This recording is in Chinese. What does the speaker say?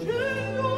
君若